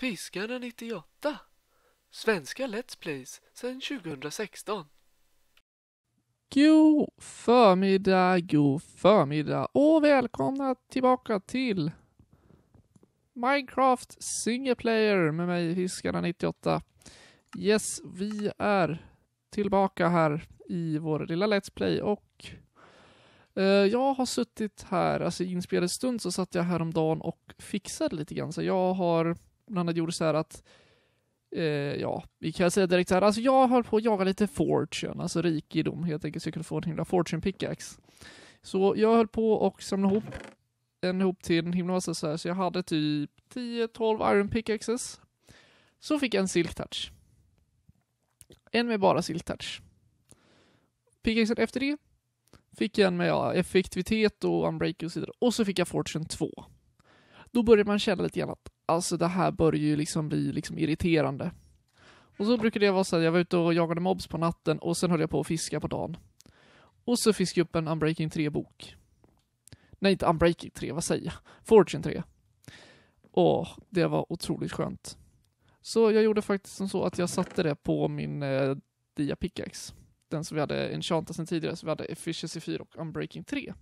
Fiskarna 98. Svenska Let's Plays sedan 2016. God förmiddag, god förmiddag och välkomna tillbaka till Minecraft Single Player med mig Fiskarna98. Yes, vi är tillbaka här i vår lilla Let's Play och eh, jag har suttit här, alltså i inspelad stund så satt jag häromdagen och fixade lite grann. Så jag har bland annat gjorde så här att eh, ja, vi kan säga direkt så här, alltså jag höll på att jaga lite fortune, alltså rikedom helt enkelt, så jag kunde få en himla fortune pickaxe. Så jag höll på och samla ihop en ihop till en himla massa så här, så jag hade typ 10-12 iron pickaxes. Så fick jag en silk touch. En med bara silk touch. Pickaxen efter det fick jag en med ja, effektivitet och unbreak och så vidare. Och så fick jag fortune 2. Då började man känna lite grann att alltså det här börjar ju liksom bli liksom irriterande. Och så brukade jag vara så här, jag var ute och jagade mobs på natten och sen höll jag på att fiska på dagen. Och så fiskade jag upp en Unbreaking 3-bok. Nej, inte Unbreaking 3, vad säger jag? Fortune 3. Åh, det var otroligt skönt. Så jag gjorde faktiskt som så att jag satte det på min eh, Dia Pickaxe. Den som vi hade enchantat sen tidigare, så vi hade Efficiency 4 och Unbreaking 3.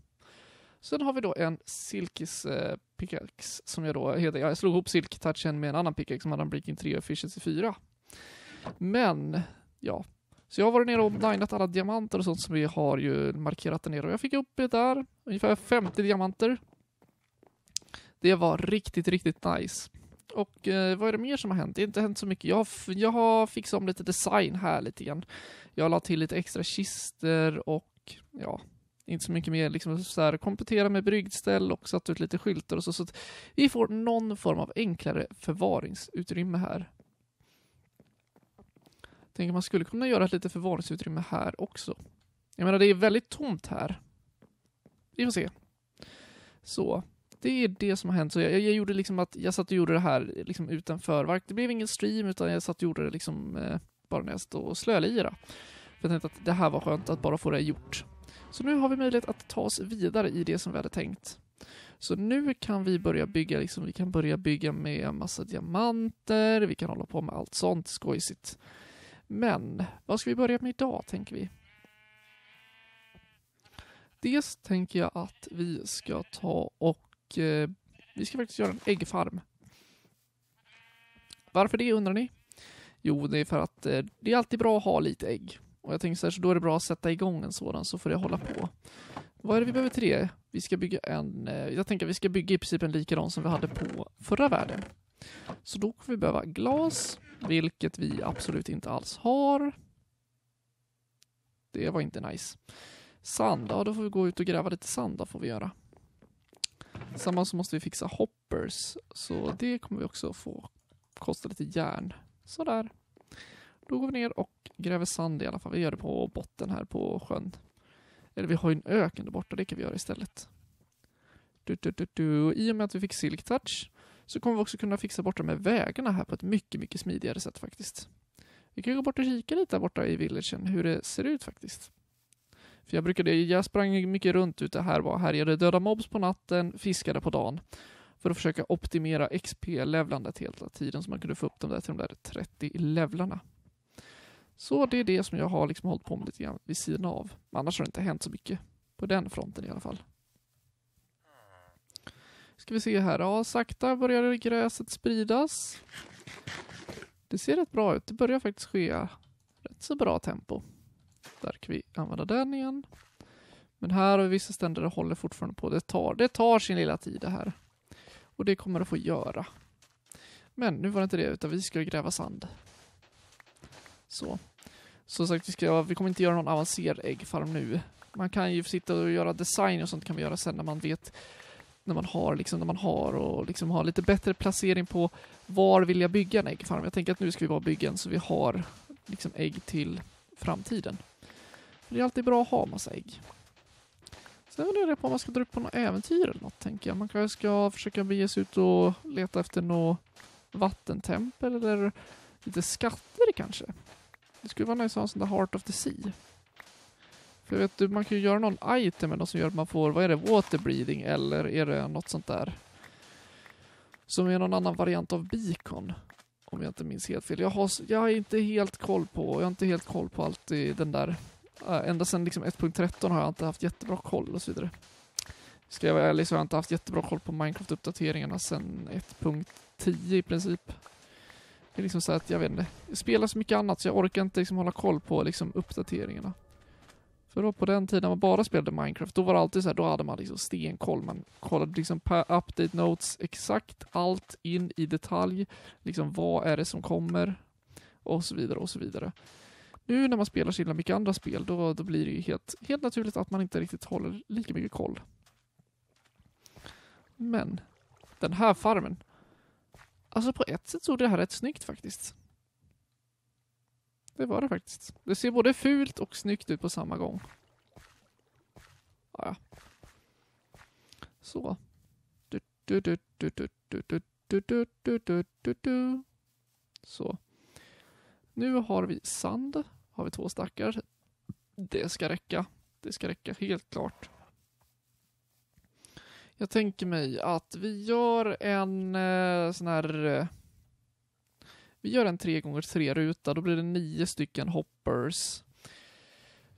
Sen har vi då en Silkis eh, pickaxe som jag då heter, jag slog ihop Silk Touchen med en annan pickaxe som hade en Breaking 3 och Efficiency 4. Men, ja. Så jag har varit nere och minat alla diamanter och sånt som vi har ju markerat där nere och jag fick upp det där, ungefär 50 diamanter. Det var riktigt, riktigt nice. Och eh, vad är det mer som har hänt? Det har inte hänt så mycket. Jag har, jag har fixat om lite design här lite grann. Jag la till lite extra kister och ja, inte så mycket mer. Liksom så här, komplettera med bryggställ och satt ut lite skyltar och så. Så att vi får någon form av enklare förvaringsutrymme här. Tänker man skulle kunna göra ett litet förvaringsutrymme här också. Jag menar, det är väldigt tomt här. Vi får se. Så, det är det som har hänt. Så jag, jag gjorde liksom att jag satt och gjorde det här liksom utanför. Det blev ingen stream utan jag satt och gjorde det liksom eh, bara när jag stod och slölirade. För jag tänkte att det här var skönt att bara få det gjort. Så nu har vi möjlighet att ta oss vidare i det som vi hade tänkt. Så nu kan vi börja bygga, liksom, vi kan börja bygga med massa diamanter, vi kan hålla på med allt sånt skojsigt. Men, vad ska vi börja med idag, tänker vi? Dels tänker jag att vi ska ta och eh, vi ska faktiskt göra en äggfarm. Varför det undrar ni? Jo, det är för att eh, det är alltid bra att ha lite ägg. Och jag tänker så här, så då är det bra att sätta igång en sådan så får jag hålla på. Vad är det vi behöver till det? Vi ska bygga en, eh, jag tänker att vi ska bygga i princip en likadan som vi hade på förra världen. Så då kommer vi behöva glas, vilket vi absolut inte alls har. Det var inte nice. Sand, ja då får vi gå ut och gräva lite sand, då får vi göra. Samma så måste vi fixa hoppers, så det kommer vi också få kosta lite järn. Sådär. Då går vi ner och gräver sand i alla fall. Vi gör det på botten här på sjön. Eller vi har ju en öken där borta, det kan vi göra istället. Du, du, du, du. I och med att vi fick Silk Touch så kommer vi också kunna fixa bort de här vägarna här på ett mycket, mycket smidigare sätt faktiskt. Vi kan gå bort och kika lite där borta i villagen, hur det ser ut faktiskt. För jag brukade, jag sprang mycket runt ute här, var härjade döda mobs på natten, fiskade på dagen. För att försöka optimera XP-levlandet hela tiden så man kunde få upp dem där till de där 30 levlarna. Så det är det som jag har liksom hållit på med lite grann vid sidan av. Annars har det inte hänt så mycket på den fronten i alla fall. Ska vi se här. Ja, sakta börjar gräset spridas. Det ser rätt bra ut. Det börjar faktiskt ske rätt så bra tempo. Där kan vi använda den igen. Men här har vi vissa ständer det håller fortfarande på. Det tar, det tar sin lilla tid det här. Och det kommer det få göra. Men nu var det inte det, utan vi ska gräva sand. Så. Som sagt, vi, ska, vi kommer inte göra någon avancerad äggfarm nu. Man kan ju sitta och göra design och sånt kan vi göra sen när man vet när man har liksom när man har och liksom har lite bättre placering på var vill jag bygga en äggfarm. Jag tänker att nu ska vi bara bygga en så vi har liksom ägg till framtiden. Det är alltid bra att ha massa ägg. Sen funderar jag på om man ska dra upp på något äventyr eller något, tänker jag. Man kanske ska försöka bege sig ut och leta efter något vattentempel eller lite skatter kanske. Det skulle vara nice att ha en sån där Heart of the Sea. För jag vet, man kan ju göra någon item eller något som gör att man får, vad är det, Water breathing eller är det något sånt där? Som är någon annan variant av beacon. Om jag inte minns helt fel. Jag har, jag har inte helt koll på, jag har inte helt koll på allt i den där. Äh, ända sedan liksom 1.13 har jag inte haft jättebra koll och så vidare. Ska jag vara ärlig så har jag inte haft jättebra koll på Minecraft-uppdateringarna sedan 1.10 i princip. Det är liksom så att, jag vet inte, jag spelar så mycket annat så jag orkar inte liksom hålla koll på liksom uppdateringarna. För då på den tiden man bara spelade Minecraft, då var det alltid så här, då hade man liksom stenkoll. Man kollade liksom per update notes, exakt allt in i detalj. Liksom vad är det som kommer? Och så vidare och så vidare. Nu när man spelar så himla mycket andra spel, då, då blir det ju helt, helt naturligt att man inte riktigt håller lika mycket koll. Men, den här farmen. Alltså på ett sätt såg det här rätt snyggt faktiskt. Det var det faktiskt. Det ser både fult och snyggt ut på samma gång. Ja. Så. Så. Nu har vi sand. Har vi två stackar. Det ska räcka. Det ska räcka helt klart. Jag tänker mig att vi gör en eh, sån här eh, vi gör en 3x3 ruta, då blir det nio stycken hoppers.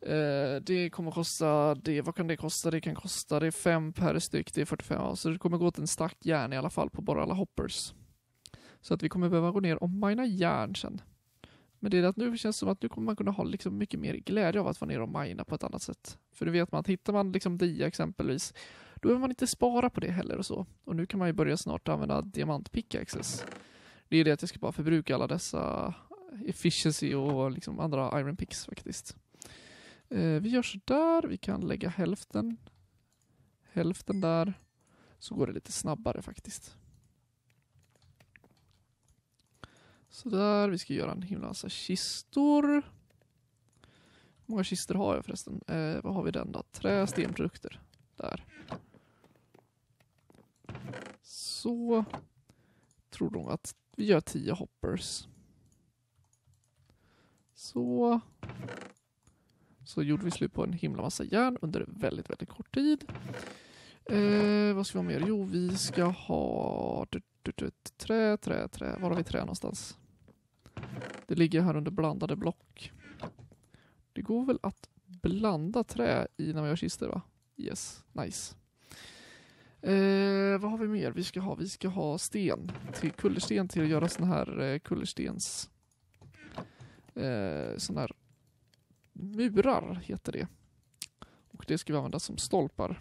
Eh, det kommer kosta, det, vad kan det kosta? Det kan kosta, det är fem per styck, det är 45, så det kommer gå åt en stack järn i alla fall på bara alla hoppers. Så att vi kommer behöva gå ner och mina järn sen. Men det är att nu känns det som att nu kommer man kunna ha liksom mycket mer glädje av att vara nere och mina på ett annat sätt. För nu vet man att hittar man liksom dia exempelvis, då behöver man inte spara på det heller och så. Och nu kan man ju börja snart använda diamantpickaxes. Det är det att jag ska bara förbruka alla dessa efficiency och liksom andra iron picks faktiskt. Eh, vi gör så där, vi kan lägga hälften, hälften där, så går det lite snabbare faktiskt. Så där, vi ska göra en himla massa kistor. Hur många kistor har jag förresten? Eh, vad har vi den då? Trä, stenprodukter. Där. Så tror de att vi gör 10 hoppers. Så. Så gjorde vi slut på en himla massa järn under väldigt, väldigt kort tid. Eh, vad ska vi ha mer? Jo, vi ska ha du, du, du, trä, trä, trä. Var har vi trä någonstans? Det ligger här under blandade block. Det går väl att blanda trä i när man gör kistor va? Yes, nice. Eh, vad har vi mer? Vi ska ha, vi ska ha sten, till kullersten till att göra sån här eh, kullerstens... Eh, sån här murar heter det. Och det ska vi använda som stolpar.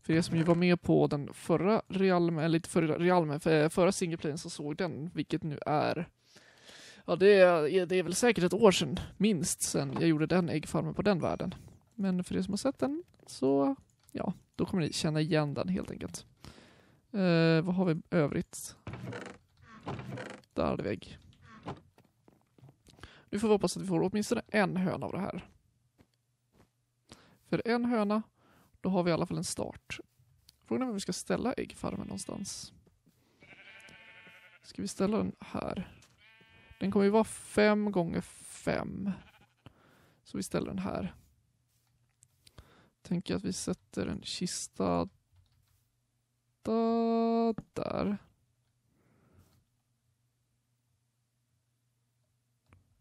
För er som ju var med på den förra realm, eller inte förra realmen, för, eh, förra singleplayen så såg den, vilket nu är Ja, det är, eh, det är väl säkert ett år sedan, minst, sedan jag gjorde den äggfarmen på den världen. Men för er som har sett den, så ja, då kommer ni känna igen den helt enkelt. Eh, vad har vi övrigt? Där hade vi ägg. Nu får vi hoppas att vi får åtminstone en höna av det här. För en höna, då har vi i alla fall en start. Frågan är var vi ska ställa äggfarmen någonstans. Ska vi ställa den här? Den kommer ju vara fem gånger fem. Så vi ställer den här. Tänker att vi sätter en kista da, där.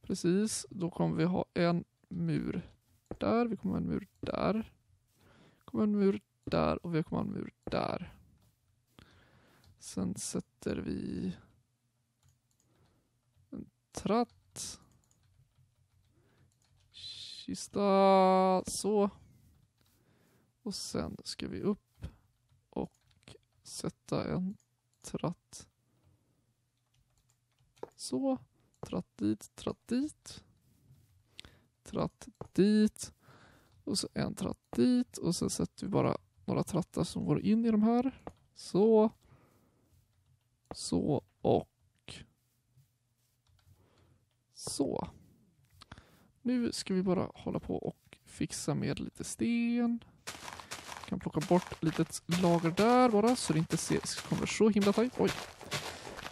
Precis, då kommer vi ha en mur där, vi kommer ha en mur där. kommer ha en mur där och vi kommer ha en mur där. Sen sätter vi en tratt. Kista, så. Och sen ska vi upp och sätta en tratt. Så. Tratt dit, tratt dit. Tratt dit. Och så en tratt dit. Och sen sätter vi bara några trattar som går in i de här. Så. Så och så. Nu ska vi bara hålla på och fixa med lite sten. Kan plocka bort ett litet lager där bara så det inte ser, kommer så himla tajt. Oj.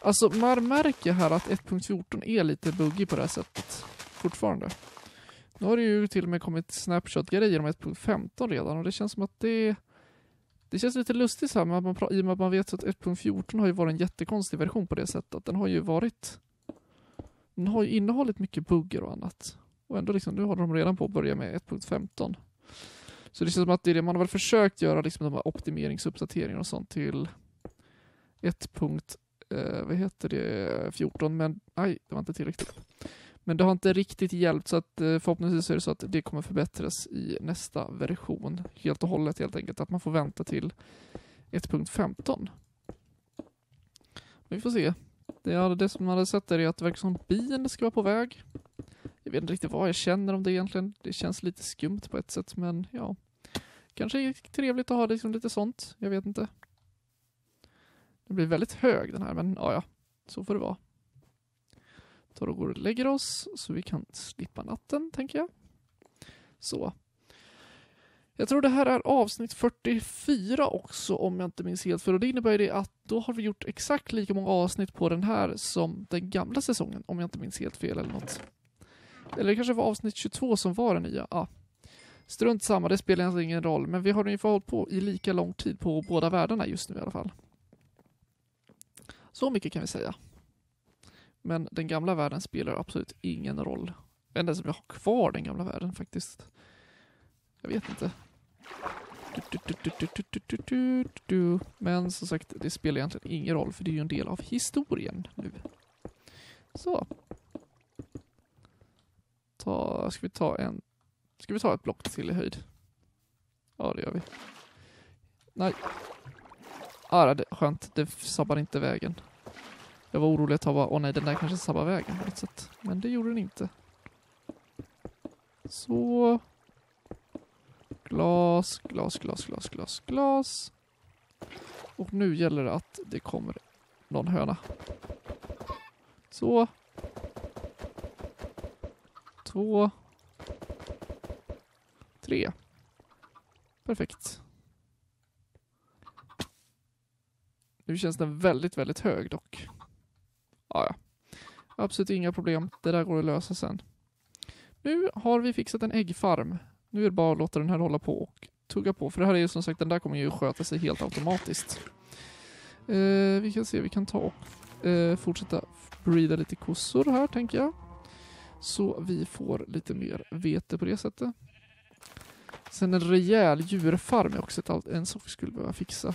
Alltså man märker här att 1.14 är lite buggig på det här sättet. Fortfarande. Nu har det ju till och med kommit snapshot-grejer om 1.15 redan och det känns som att det Det känns lite lustigt så här, att man, i och med att man vet att 1.14 har ju varit en jättekonstig version på det sättet. Den har ju varit... Den har ju innehållit mycket buggar och annat. Och ändå liksom, nu håller de redan på att börja med 1.15. Så det känns som att det är det, man har väl försökt göra liksom de här optimeringsuppdateringarna och sånt till 1. Eh, vad heter det, 14, men aj, det var inte tillräckligt. Men det har inte riktigt hjälpt så att eh, förhoppningsvis är det så att det kommer förbättras i nästa version helt och hållet helt enkelt. Att man får vänta till 1.15. Men vi får se. Det, det som man hade sett är att det verkar som bin ska vara på väg. Jag vet inte riktigt vad jag känner om det egentligen. Det känns lite skumt på ett sätt men ja. Kanske är trevligt att ha liksom lite sånt. Jag vet inte. Den blir väldigt hög den här men ja, ja. Så får det vara tar och går och lägger oss så vi kan slippa natten, tänker jag. Så. Jag tror det här är avsnitt 44 också om jag inte minns helt för och det innebär det att då har vi gjort exakt lika många avsnitt på den här som den gamla säsongen om jag inte minns helt fel eller något eller det kanske var avsnitt 22 som var det nya. Ja. Strunt samma, det spelar egentligen ingen roll, men vi har ungefär hållit på i lika lång tid på båda världarna just nu i alla fall. Så mycket kan vi säga. Men den gamla världen spelar absolut ingen roll. Enda som jag har kvar den gamla världen faktiskt. Jag vet inte. Men som sagt, det spelar egentligen ingen roll för det är ju en del av historien nu. Så, Ta, ska vi ta en... Ska vi ta ett block till i höjd? Ja, det gör vi. Nej. Ah, det, skönt, det sabbar inte vägen. Jag var orolig att ta bara, åh nej, den där kanske sabbar vägen på något sätt. Men det gjorde den inte. Så. Glas, glas, glas, glas, glas, glas. Och nu gäller det att det kommer någon höna. Så. Två. Tre. Perfekt. Nu känns den väldigt, väldigt hög dock. Ja, ja. Absolut inga problem. Det där går att lösa sen. Nu har vi fixat en äggfarm. Nu är det bara att låta den här hålla på och tugga på. För det här är ju som sagt, den där kommer ju sköta sig helt automatiskt. Eh, vi kan se, vi kan ta och eh, fortsätta breeda lite kossor här tänker jag. Så vi får lite mer vete på det sättet. Sen en rejäl djurfarm är också ett, en sak vi skulle behöva fixa.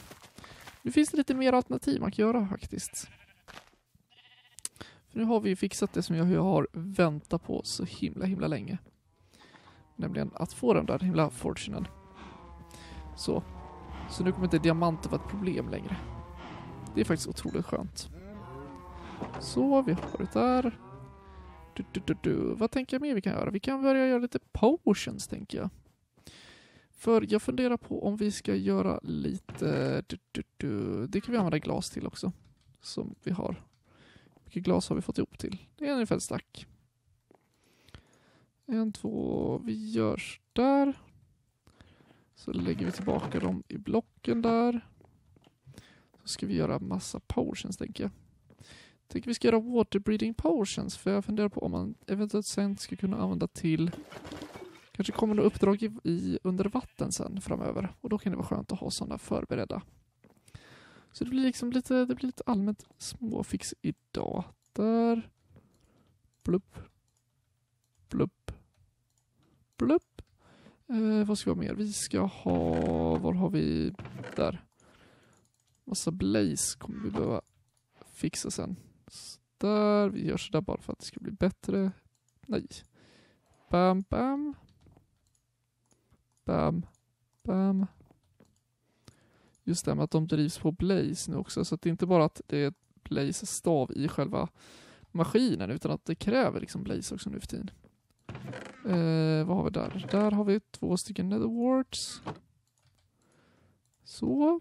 Nu finns det lite mer alternativ man kan göra faktiskt. För nu har vi fixat det som jag har väntat på så himla himla länge. Nämligen att få den där himla fortunen. Så. Så nu kommer inte diamanter vara ett problem längre. Det är faktiskt otroligt skönt. Så, vi har det där. Du, du, du, du. Vad tänker jag mer vi kan göra? Vi kan börja göra lite potions, tänker jag. För jag funderar på om vi ska göra lite... Du, du, du. Det kan vi använda glas till också. Som vi har. Hur mycket glas har vi fått ihop till? Det är ungefär ett stack. En, två, vi gör där. Så lägger vi tillbaka dem i blocken där. Så ska vi göra massa potions tänker jag. Tänker vi ska göra water breeding potions för jag funderar på om man eventuellt sen ska kunna använda till kanske kommer några uppdrag i, i under vatten sen framöver och då kan det vara skönt att ha sådana förberedda. Så det blir liksom lite, det blir lite allmänt småfix idag. Där. Blupp. Blupp. Blupp. Eh, vad ska vi ha mer? Vi ska ha, var har vi, där. Massa blaze kommer vi behöva fixa sen. Där, vi gör sådär bara för att det ska bli bättre. Nej. Bam, bam. Bam, bam. Just det här med att de drivs på blaze nu också, så att det är inte bara att det är blaze-stav i själva maskinen, utan att det kräver liksom blaze också nu för tiden. Eh, vad har vi där? Där har vi två stycken netherwarts. Så.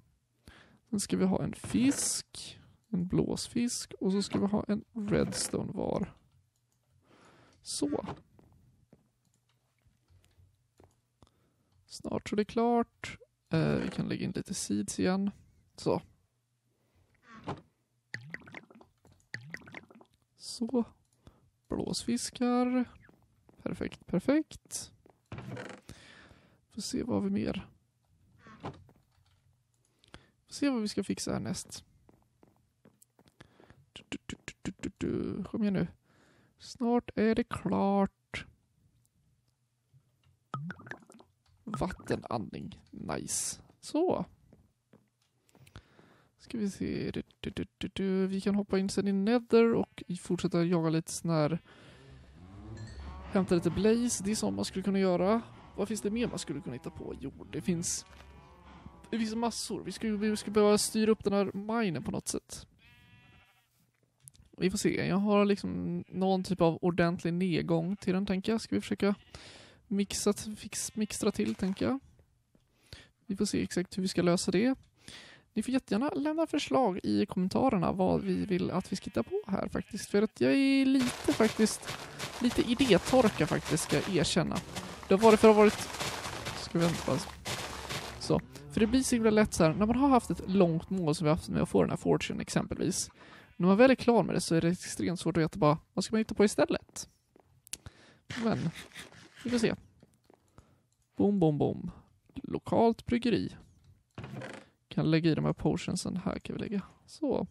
Sen ska vi ha en fisk, en blåsfisk och så ska vi ha en redstone var. Så. Snart så är det klart. Eh, vi kan lägga in lite seeds igen. Så. Så. Blåsfiskar. Perfekt, perfekt. Får se vad vi mer. Får Se vad vi ska fixa härnäst. Du, du, du, du. Kom igen nu. Snart är det klart. Vattenandning. Nice. Så. Ska vi se. Du, du, du, du, du. Vi kan hoppa in sen i Nether och fortsätta jaga lite sån här Hämta lite blaze, det är sånt man skulle kunna göra. Vad finns det mer man skulle kunna hitta på? Jo, det finns... Det finns massor. Vi skulle, vi skulle behöva styra upp den här minen på något sätt. Vi får se. Jag har liksom någon typ av ordentlig nedgång till den, tänker jag. Ska vi försöka mixa, fix, mixtra till, tänker jag. Vi får se exakt hur vi ska lösa det. Ni får jättegärna lämna förslag i kommentarerna vad vi vill att vi ska hitta på här faktiskt. För att jag är lite faktiskt, lite idétorka faktiskt ska jag erkänna. Det har varit för att ha varit, ska vi vänta Så. För det blir så himla lätt så här, när man har haft ett långt mål som vi har haft med att få den här fortune exempelvis. När man väl är klar med det så är det extremt svårt att veta bara, vad ska man hitta på istället? Men, vi får se. Bom, bom, bom. Lokalt bryggeri. Kan lägga i de här potionsen. Här kan vi lägga. Så.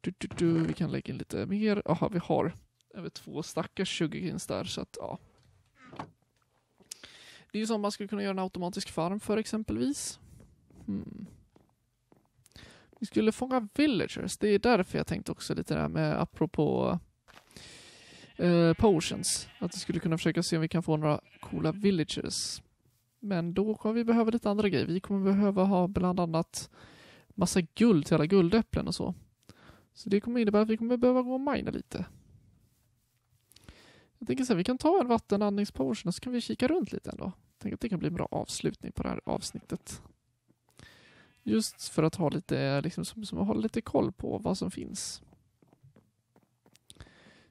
Du, du, du. Vi kan lägga in lite mer. Jaha, vi har över två stackars sugarcanes där, så att ja. Det är ju som man skulle kunna göra en automatisk farm för exempelvis. Hmm. Vi skulle fånga villagers. Det är därför jag tänkte också lite där med apropå uh, potions. Att vi skulle kunna försöka se om vi kan få några coola villagers. Men då kommer vi behöva lite andra grejer. Vi kommer behöva ha bland annat massa guld till alla guldäpplen och så. Så det kommer innebära att vi kommer behöva gå och mina lite. Jag tänker så här, vi kan ta en vattenandningspotion och så kan vi kika runt lite ändå. Jag tänker att det kan bli en bra avslutning på det här avsnittet. Just för att ha lite, liksom, som, som att lite koll på vad som finns.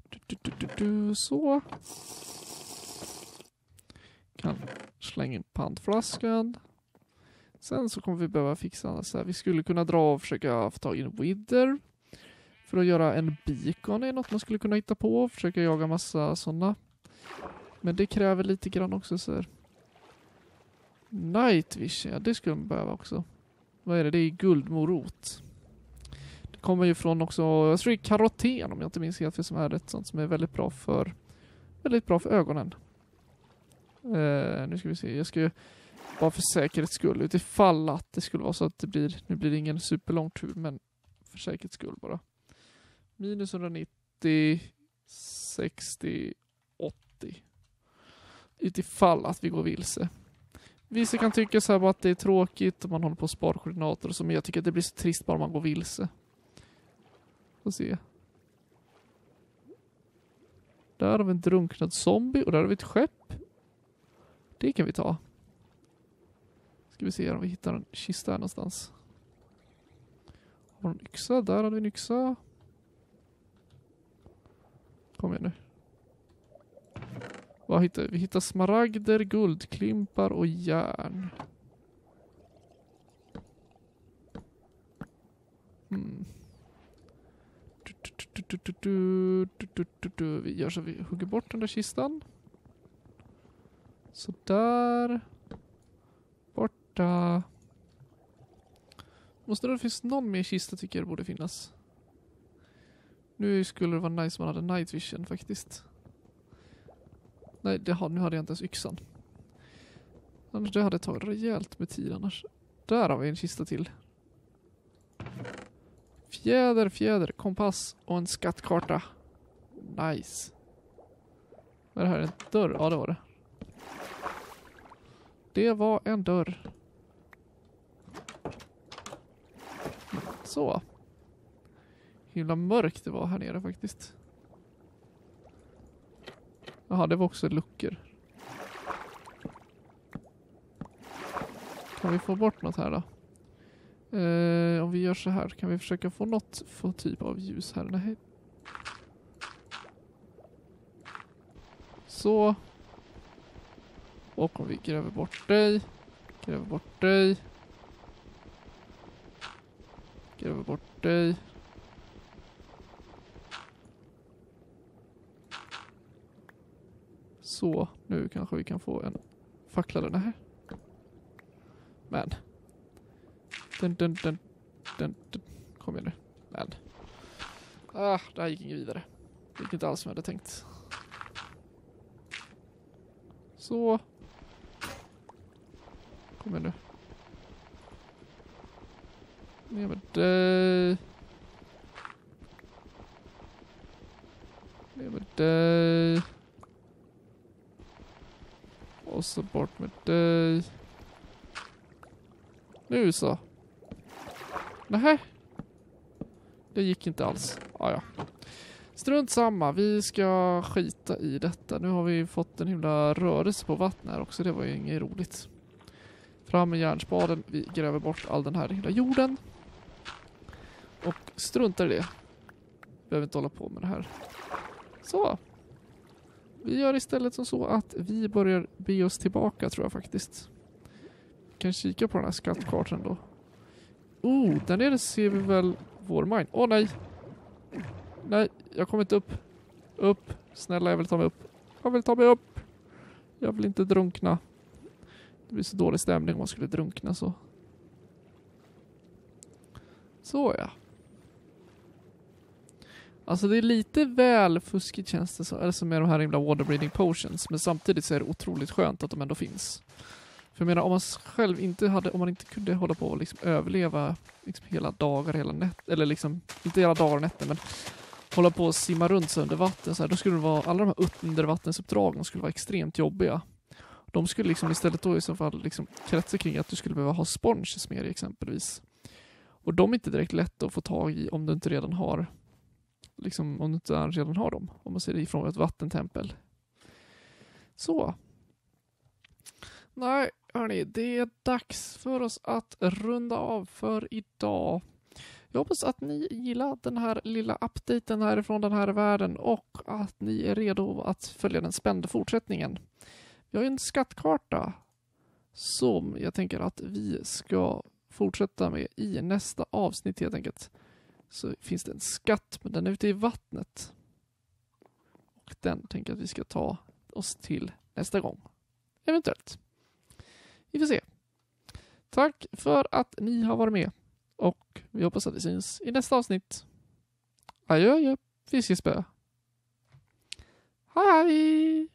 Du, du, du, du, så. Kan slänga in pantflaskan. Sen så kommer vi behöva fixa så här. Vi skulle kunna dra och försöka få tag i en wither. För att göra en beacon är något man skulle kunna hitta på. Försöka jaga massa sådana. Men det kräver lite grann också så här. Night vision, ja det skulle man behöva också. Vad är det? Det är guldmorot. Det kommer ju från också, jag tror det är karoten om jag inte minns helt fel som är ett sånt som är väldigt bra för väldigt bra för ögonen. Uh, nu ska vi se, jag ska bara för säkerhets skull, utifall att det skulle vara så att det blir, nu blir det ingen superlång tur, men för säkerhets skull bara. Minus 190, 60, 80. Utifall att vi går vilse. Vissa kan tycka så här bara att det är tråkigt om man håller på att spara koordinater och så, men jag tycker att det blir så trist bara om man går vilse. Får se. Där har vi en drunknad zombie och där har vi ett skepp. Det kan vi ta. Ska vi se om vi hittar en kista här någonstans. Har vi en yxa? Där hade vi en yxa. Kom igen nu. Vad hittar vi? Vi hittar smaragder, guldklimpar och järn. Mm. Vi gör så vi hugger bort den där kistan. Sådär. Borta. Måste det finnas någon mer kista tycker jag det borde finnas. Nu skulle det vara nice om man hade night vision faktiskt. Nej, det har, nu hade jag inte ens yxan. Annars det hade tagit rejält med tid annars. Där har vi en kista till. Fjäder, fjäder, kompass och en skattkarta. Nice. Vad är det här? En dörr? Ja, det var det. Det var en dörr. Så. Himla mörkt det var här nere faktiskt. Jaha, det var också luckor. Kan vi få bort något här då? Eh, om vi gör så här, kan vi försöka få något för typ av ljus här? Nej. Så. Och om vi gräver bort dig. Gräver bort dig. Gräver bort dig. Så, nu kanske vi kan få en fackla den här. Men. Dun, dun, dun, dun, dun. Kom igen nu. Men. Ah, det här gick inget vidare. Det gick inte alls som jag hade tänkt. Så. Kom igen nu. Ner med dig. Ner med dig. Och så bort med dig. Nu så. Nähä. Det gick inte alls. Ah, ja. Strunt samma, vi ska skita i detta. Nu har vi fått en himla rörelse på vattnet här också, det var ju inget roligt. Fram med järnspaden, vi gräver bort all den här hela jorden. Och struntar i det. Behöver inte hålla på med det här. Så. Vi gör istället som så att vi börjar be oss tillbaka tror jag faktiskt. Vi kan kika på den här skattkartan då. Oh, där nere ser vi väl vår mine. Åh oh, nej! Nej, jag kommer inte upp. Upp! Snälla, jag vill ta mig upp. Jag vill ta mig upp! Jag vill inte drunkna. Det blir så dålig stämning om man skulle drunkna så. Så ja. Alltså det är lite väl fuskigt känns det så, alltså med de här himla water breathing potions, men samtidigt så är det otroligt skönt att de ändå finns. För jag menar, om man själv inte hade, om man inte kunde hålla på och liksom överleva liksom hela dagar, hela nätter, eller liksom, inte hela dagar och nätter, men hålla på och simma runt så under vatten så här, då skulle det vara, alla de här undervattensuppdragen skulle vara extremt jobbiga. De skulle liksom istället då i så fall liksom kretsa kring att du skulle behöva ha sponges med dig exempelvis. Och de är inte direkt lätta att få tag i om du inte redan har liksom om du inte redan har dem. Om man ser det ifrån ett vattentempel. Så. Nej, hörni, det är dags för oss att runda av för idag. Jag hoppas att ni gillar den här lilla updaten härifrån den här världen och att ni är redo att följa den spända fortsättningen. Vi har en skattkarta som jag tänker att vi ska fortsätta med i nästa avsnitt helt enkelt. Så finns det en skatt, men den är ute i vattnet. Och den tänker jag att vi ska ta oss till nästa gång. Eventuellt. Vi får se. Tack för att ni har varit med och vi hoppas att vi syns i nästa avsnitt. Adjö, adjö, fiskespö. Hej!